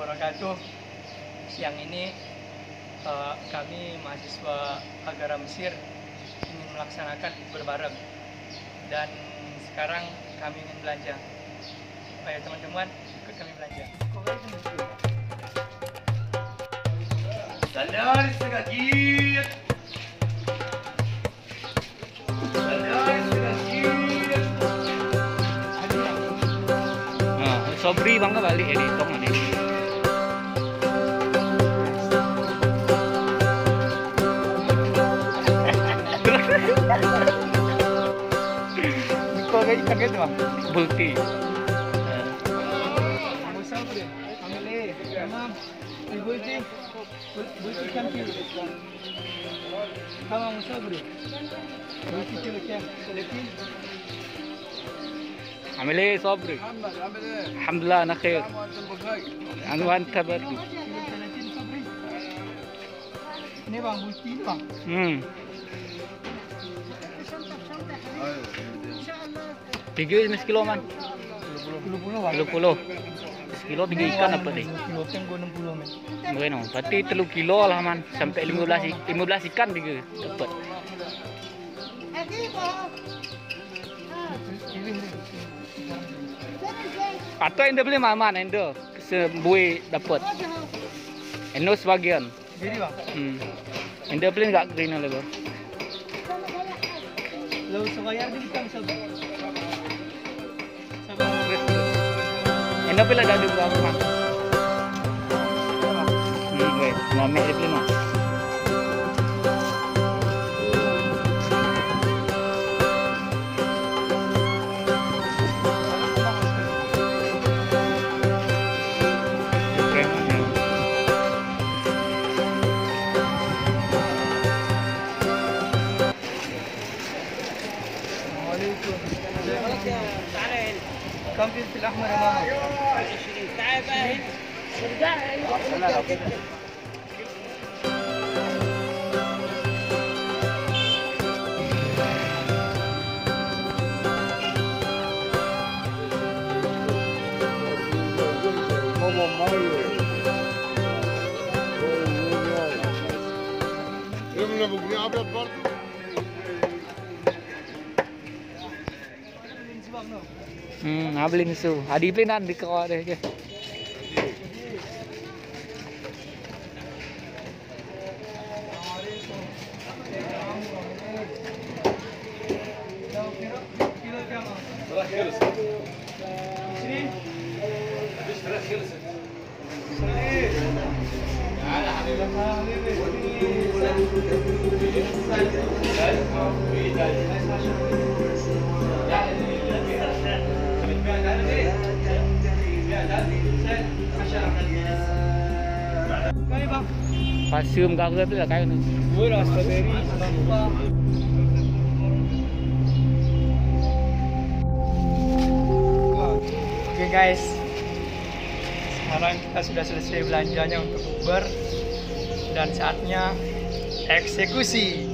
wabarakatuh. Siang ini eh, kami mahasiswa Agara Mesir ingin melaksanakan berbareng dan sekarang kami ingin belanja. Ayo teman-teman ikut kami belanja. Sandal segagit. Nah, Sobri bangga balik ya ditong nih. गई सके तो बोलती বুঝছি বুঝছি কেন কি খাওয়া মুসাফরি বুঝছি কেন কেন লেকিন عامل إيه صبري؟ محمد عامل إيه؟ الحمد لله أنا خير. أنا وانت برضه. امم tiga ini sekilo man Puluh puluh Sekilo tiga ikan apa nih? Kilo gua enam puluh men. Bueno, berarti telu kilo lah man Sampai 15, i- 15 ikan tiga dapat. Atau anda beli mana anda Sebui dapat Endo sebagian Jadi bang, hmm. Anda beli bro lalu sebayar di kita. Endo beli dah dua rumah Hmm, wait, mau ambil dia الاحمر يا ماما 20 تعال بقى هنا ارجع ابو جنيه ابيض برضه ngabling su adipinan di kau deh ke Thank you. Ni. murah strawberry, tanpa. Oke guys, sekarang kita sudah selesai belanjanya untuk Uber dan saatnya eksekusi.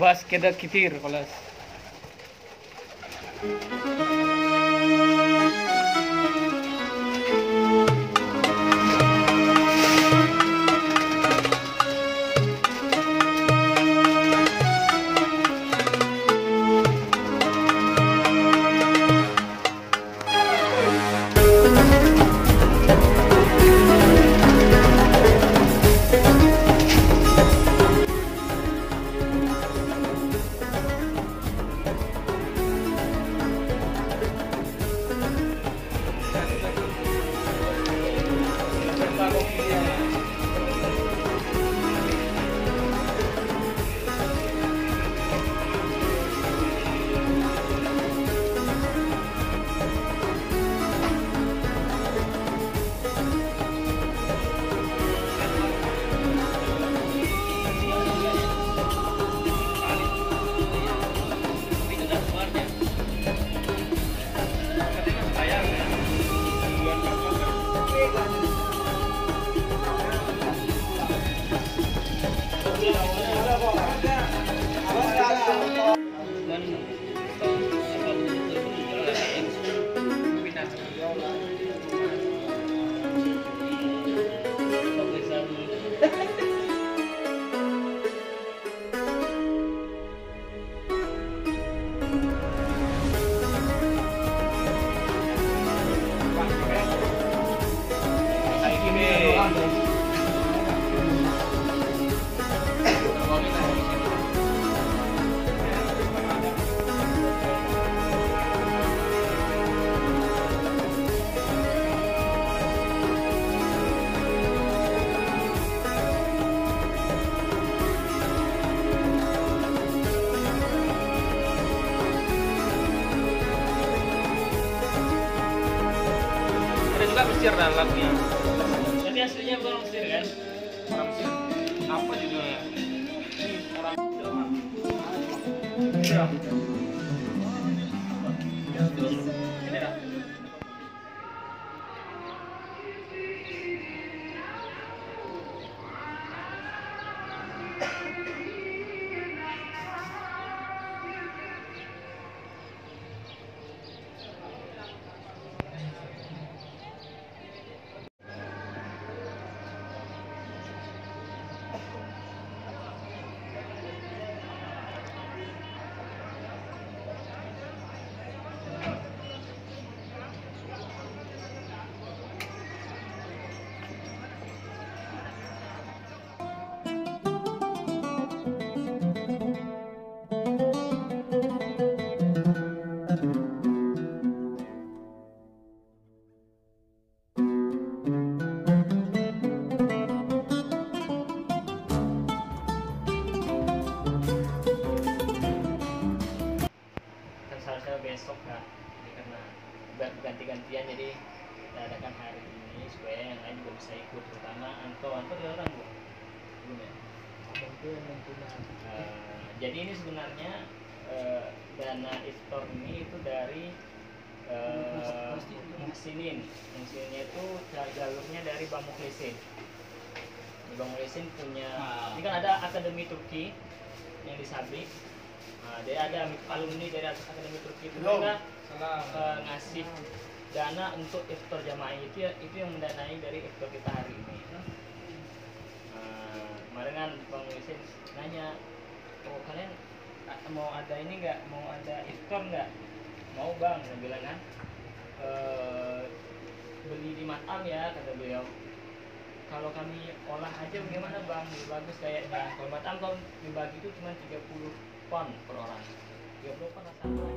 Bas kedat kitir kelas. Aslinya bukan Mesir kan? Orang Mesir. Apa judulnya? Orang Ini dah. Besok kak Jadi karena ganti-gantian jadi kita adakan hari ini supaya yang lain juga bisa ikut terutama Anto. Anto dia orang bu belum ya? Eh, jadi ini sebenarnya eh, dana iftar ini itu dari eh, Muhsinin. Muhsininnya itu jalurnya dari Bang Mukhlisin Bang Mukhlisin punya ini kan ada Akademi Turki yang di Nah, dia ada alumni dari Akademi Turki itu mereka eh, ngasih dana untuk iftar jamaah itu ya itu yang mendanai dari iftar kita hari ini. Nah, kemarin kan Bang Wisin nanya, oh kalian a- mau ada ini nggak? Mau ada iftar nggak? Mau bang, saya bilang kan. "Eh, beli di matam ya kata beliau. Kalau kami olah aja bagaimana bang? Lebih bagus kayaknya. Kalau matam kalau dibagi itu cuma 30 pon per orang. 30 pernah asal